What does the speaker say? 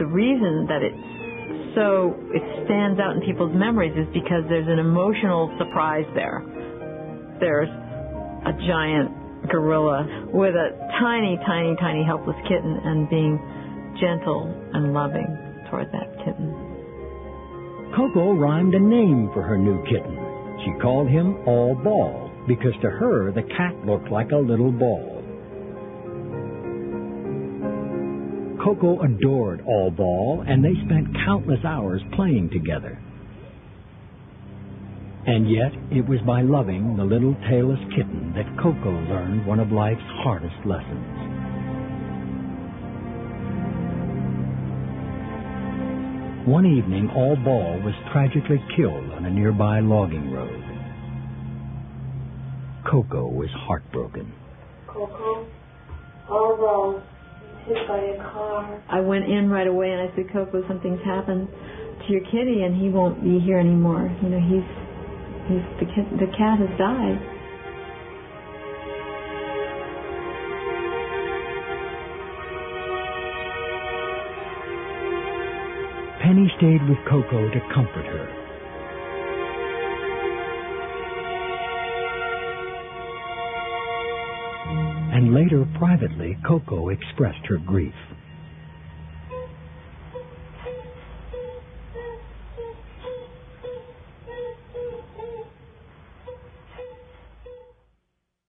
the reason that it's so it stands out in people's memories is because there's an emotional surprise there. There's a giant gorilla with a tiny, tiny, tiny helpless kitten and being gentle and loving toward that kitten. Koko rhymed a name for her new kitten. She called him All Ball because to her the cat looked like a little ball. Koko adored All Ball, and they spent countless hours playing together. And yet, it was by loving the little tailless kitten that Koko learned one of life's hardest lessons. One evening, All Ball was tragically killed on a nearby logging road. Koko was heartbroken. Koko, All Ball hit by a car. I went in right away and I said, Koko, something's happened to your kitty and he won't be here anymore. You know, he's, he's the, kid, the cat has died. Penny stayed with Koko to comfort her. And later, privately, Koko expressed her grief.